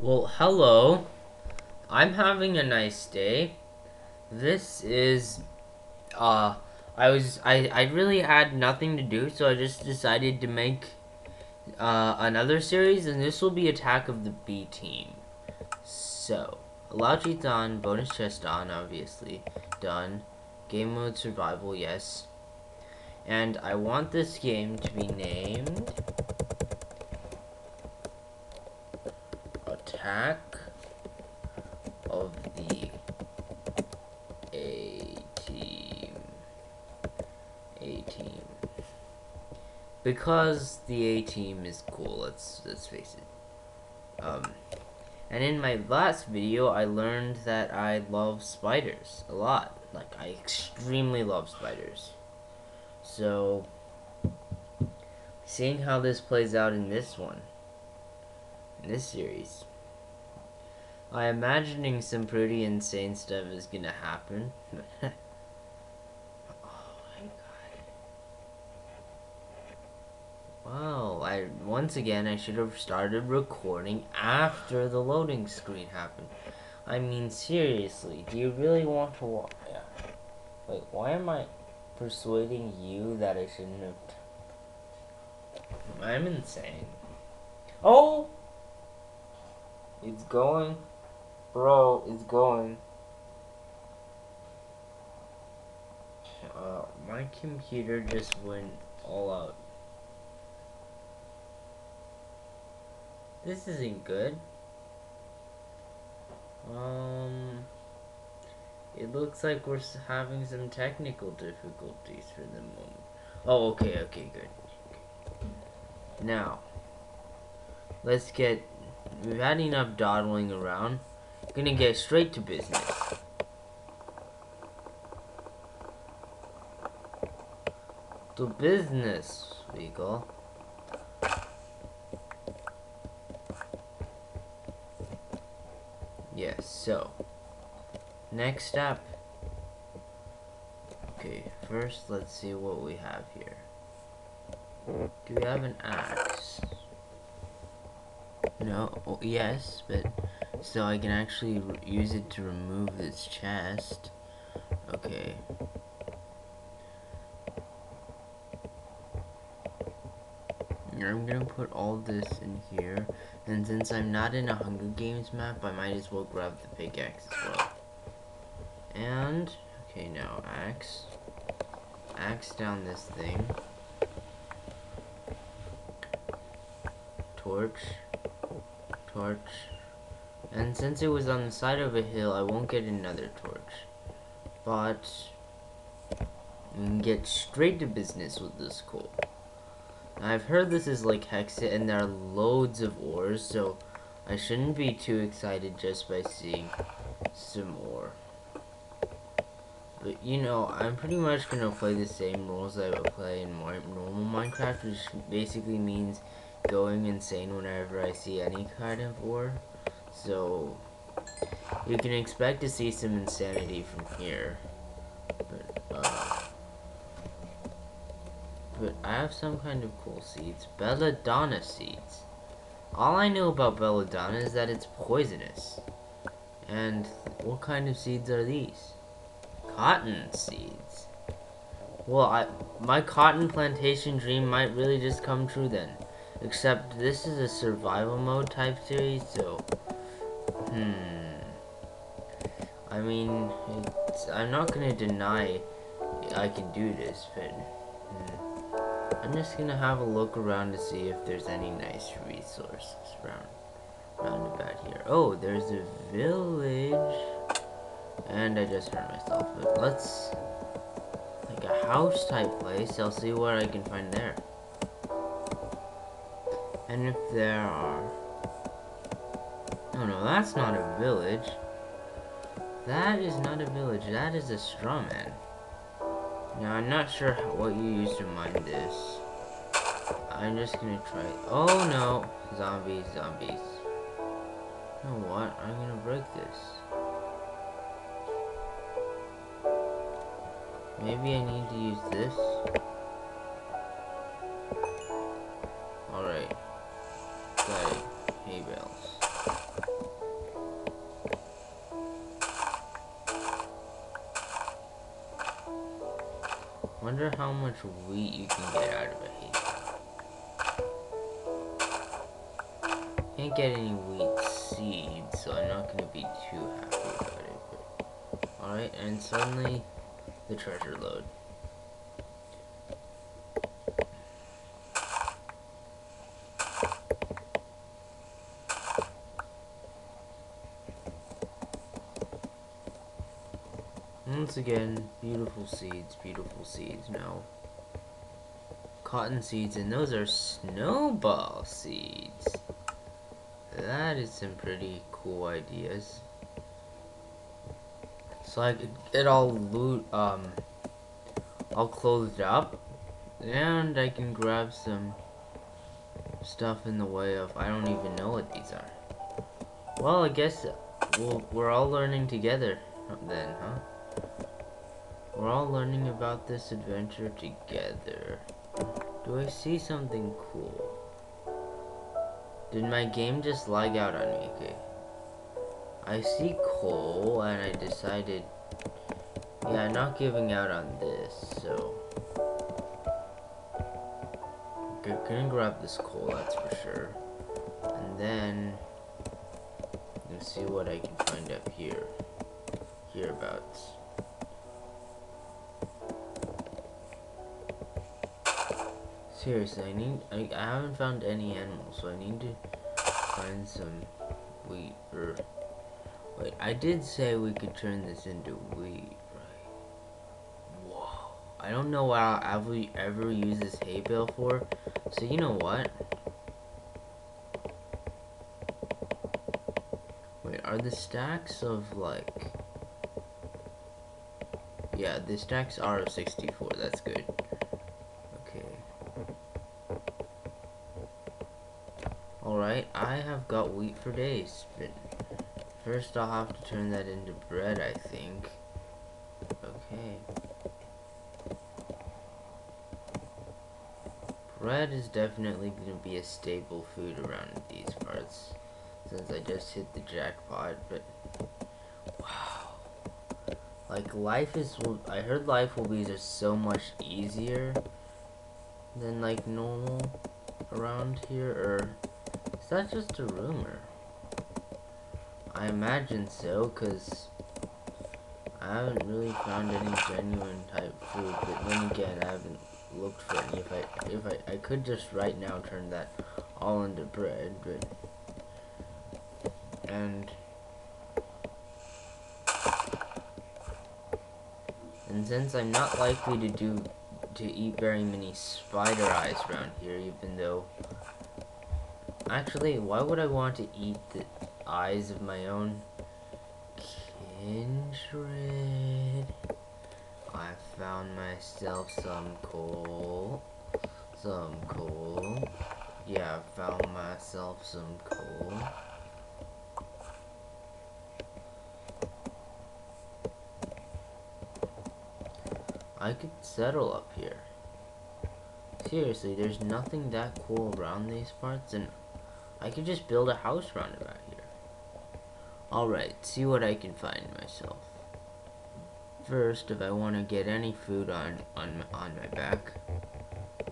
Well, hello. I'm having a nice day. This is, uh, I was, I, I really had nothing to do, so I just decided to make, uh, another series, and this will be Attack of the B Team. So, allow cheats on, bonus chest on, obviously, done. Game mode survival, yes. And I want this game to be named Attack of the A team. A team. Because the A team is cool, let's let's face it. Um and in my last video I learned that I love spiders a lot. Like I extremely love spiders. So seeing how this plays out in this one in this series I'm imagining some pretty insane stuff is gonna happen. oh my god. Wow, I once again I should have started recording after the loading screen happened. I mean seriously, do you really want to watch? Yeah. Wait, why am I persuading you that I shouldn't have? I'm insane. Oh! It's going. Bro, it's going. Uh, my computer just went all out. This isn't good. Um, it looks like we're having some technical difficulties for the moment. Oh, okay, okay, good. Now, let's get, we've had enough dawdling around. Gonna get straight to business. To business, we go. Yes, so. Next up. Okay, first let's see what we have here. Do we have an axe? No, oh, yes, but so I can actually use it to remove this chest. Okay. I'm gonna put all this in here, and since I'm not in a Hunger Games map, I might as well grab the pickaxe as well. And, okay, now axe. Axe down this thing. Torch. Torch. And since it was on the side of a hill, I won't get another torch. But, get straight to business with this coal. I've heard this is like Hexxit, and there are loads of ores, so I shouldn't be too excited just by seeing some ore. But, you know, I'm pretty much going to play the same rules I would play in my normal Minecraft, which basically means going insane whenever I see any kind of ore. So, you can expect to see some insanity from here. But, uh, but I have some kind of cool seeds. Belladonna seeds. All I know about belladonna is that it's poisonous. And what kind of seeds are these? Cotton seeds. Well, I my cotton plantation dream might really just come true then. Except this is a survival mode type series, so Hmm. I mean, I'm not gonna deny I can do this, but hmm. I'm just gonna have a look around to see if there's any nice resources around, around about here. Oh, there's a village, and I just hurt myself. But let's like a house type place. I'll see what I can find there. And if there are Oh no, that's not a village. That is not a village, that is a straw man. Now, I'm not sure what you use to mine this. I'm just gonna try. Oh no! Zombies, zombies. You know what? I'm gonna break this. Maybe I need to use this. Alright. Wonder how much wheat you can get out of a hay. Can't get any wheat seeds, so I'm not gonna be too happy about it. Alright, and suddenly the treasure load. Once again, beautiful seeds, beautiful seeds. Now, cotton seeds, and those are snowball seeds. That is some pretty cool ideas. So I could get all loot, um, all closed up, and I can grab some stuff in the way of, I don't even know what these are. Well, I guess we'll, we're all learning together then, huh? We're all learning about this adventure together. Do I see something cool? Did my game just lag out on me? Okay. I see coal and I decided yeah, I'm not giving out on this, so okay, gonna grab this coal, that's for sure. And then let's see what I can find up here. Hereabouts. Seriously, I need. I, I haven't found any animals, so I need to find some wheat. Or wait, I did say we could turn this into wheat, right? Whoa! I don't know what I'll ever ever use this hay bale for. So you know what? Wait, are the stacks of like? Yeah, the stacks are of 64. That's good. Alright, I have got wheat for days, but first I'll have to turn that into bread, I think. Okay. Bread is definitely going to be a staple food around these parts, since I just hit the jackpot, but wow. Like, life is, I heard life will be just so much easier than, like, normal around here, or is that just a rumor? I imagine so, because I haven't really found any genuine type food, but then again, I haven't looked for any. If I, if I, I could just right now turn that all into bread, but, and, and since I'm not likely to do, to eat very many spider eyes around here, even though Actually, why would I want to eat the eyes of my own kindred? I found myself some coal. Some coal. Yeah, I found myself some coal. I could settle up here. Seriously, there's nothing that cool around these parts, and I could just build a house around about here. Alright, see what I can find myself. First, if I want to get any food on, on, on my back,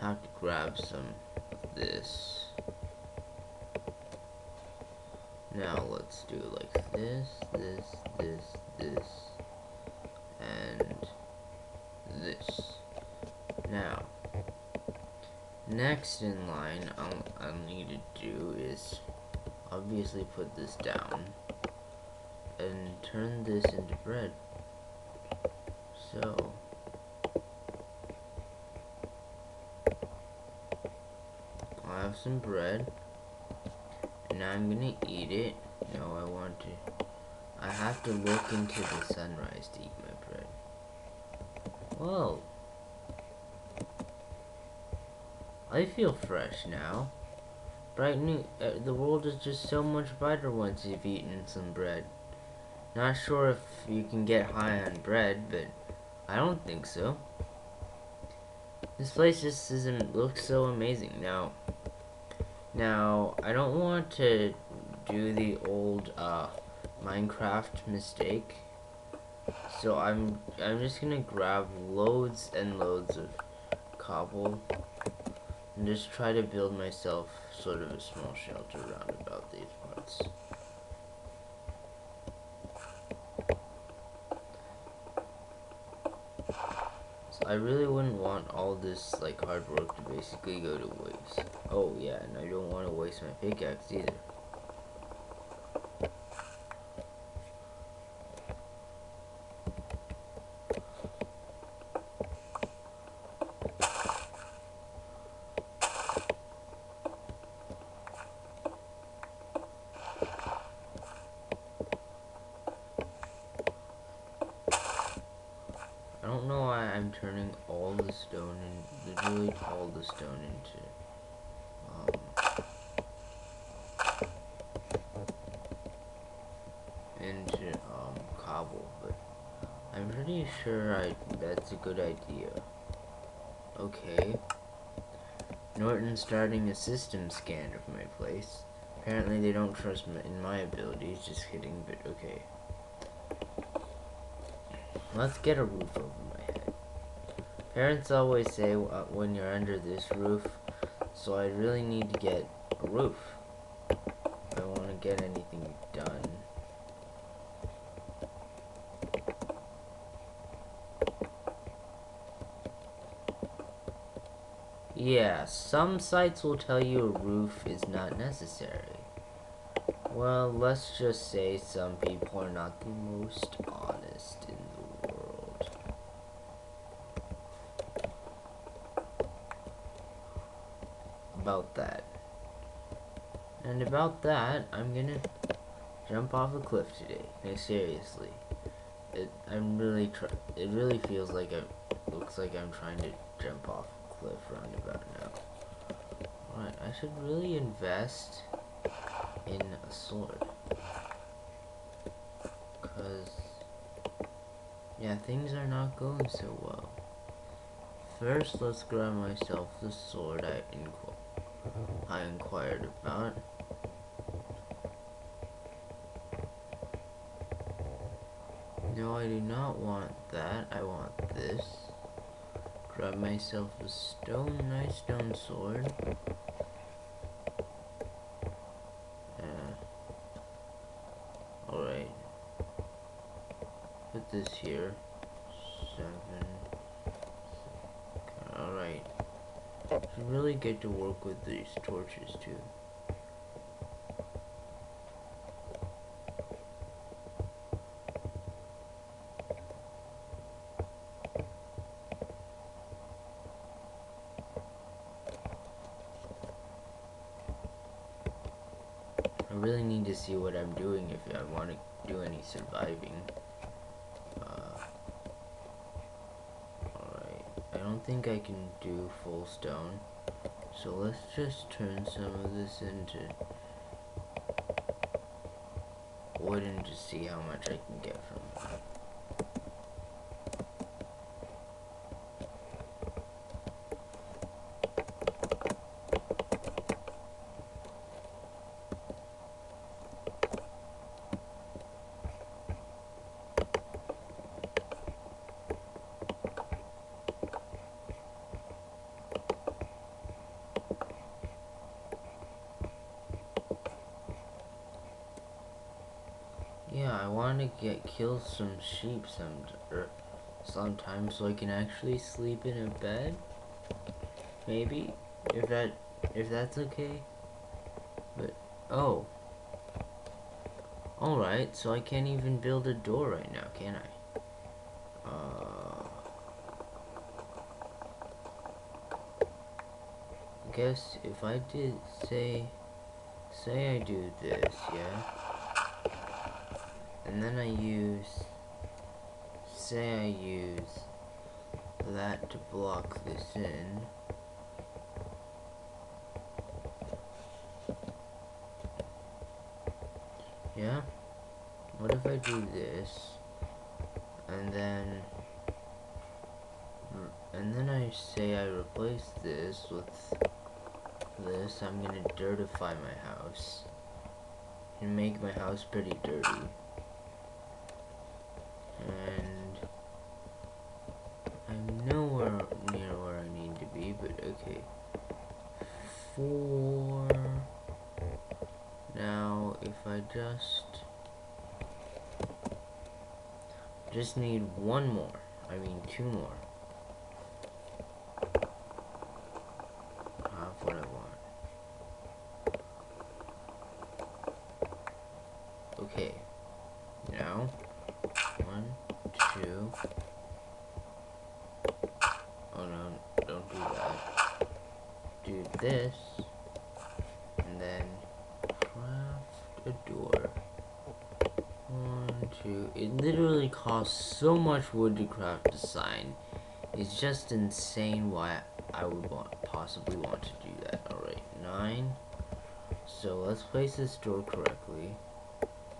I have to grab some of this. Now let's do like this, this, this, this, and this. Now, Next in line, I'll, I'll need to do is obviously put this down and turn this into bread. So, I have some bread, and now I'm gonna eat it. No, I want to. I have to look into the sunrise to eat my bread. Whoa. I feel fresh now. Bright new, uh, the world is just so much brighter once you've eaten some bread. Not sure if you can get high on bread, but I don't think so. This place just doesn't look so amazing now. Now, I don't want to do the old uh, Minecraft mistake So I'm I'm just gonna grab loads and loads of cobble and just try to build myself sort of a small shelter around about these parts. So I really wouldn't want all this like hard work to basically go to waste. Oh yeah, and I don't want to waste my pickaxe either. turning all the stone in, literally all the stone into, um, into, um, cobble, but I'm pretty sure I, that's a good idea. Okay. Norton's starting a system scan of my place. Apparently they don't trust me in my abilities, just kidding, but okay. Let's get a roof over my head. Parents always say uh, when you're under this roof, so I really need to get a roof. I want to get anything done. Yeah, some sites will tell you a roof is not necessary. Well, let's just say some people are not the most honest in the world. about that. And about that, I'm gonna jump off a cliff today. No, seriously. It, I'm really. It really feels like it looks like I'm trying to jump off cliff roundabout now. Alright, I should really invest in a sword. Cause, yeah, things are not going so well. First, let's grab myself the sword I inquire I inquired about. No, I do not want that. I want this. Grab myself a stone, nice stone sword. Uh, Alright. Put this here. Seven. Alright. It's really good to work with these torches too. I really need to see what I'm doing if I want to do any surviving. Uh, Alright, I don't think I can do full stone. So let's just turn some of this into wood and just see how much I can get from to get kill some sheep some er, sometime so I can actually sleep in a bed. Maybe if that if that's okay. But oh. Alright, so I can't even build a door right now, can I? Uh I guess if I did say say I do this, yeah? And then I use say I use that to block this in. Yeah? What if I do this? And then and then I say I replace this with this I'm gonna dirtify my house. And make my house pretty dirty just just need one more. I mean, two more. Have what I want. Okay. Now, one, two. Oh no, don't do that. Do this, and then craft a door. One, two. It literally costs so much wood to craft a sign. It's just insane why I would want possibly want to do that. Alright, nine. So let's place this door correctly.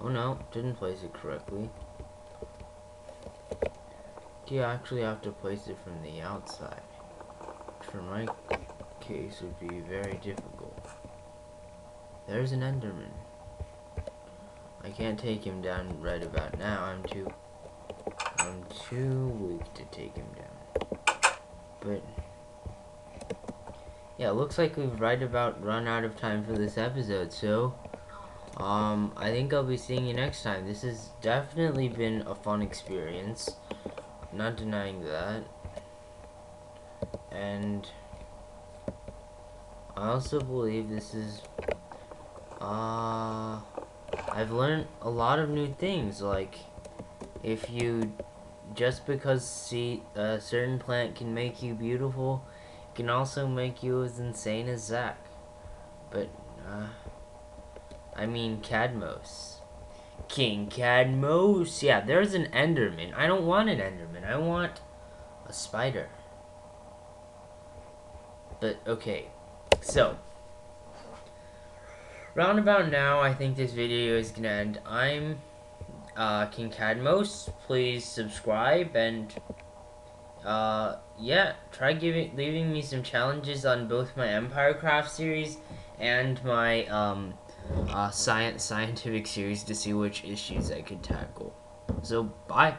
Oh no, didn't place it correctly. Do you actually have to place it from the outside. Which for my case would be very difficult. There's an Enderman. I can't take him down right about now. I'm too I'm too weak to take him down. But yeah, it looks like we've right about run out of time for this episode, so um I think I'll be seeing you next time. This has definitely been a fun experience. Not denying that. And I also believe this is uh I've learned a lot of new things, like, if you, just because see a certain plant can make you beautiful, it can also make you as insane as Zach. But, uh, I mean Cadmos. King Cadmos! Yeah, there's an Enderman. I don't want an Enderman. I want a spider. But, okay. So, roundabout now, I think this video is gonna end. I'm uh, King Cadmos. Please subscribe and uh, yeah, try giving leaving me some challenges on both my Empire Craft series and my um, uh, science scientific series to see which issues I could tackle. So bye.